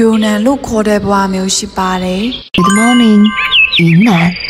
ယူနန်လို့ခေါ်တဲ့ဘဝမျိုးရှိပါတယ် Good morning，云南。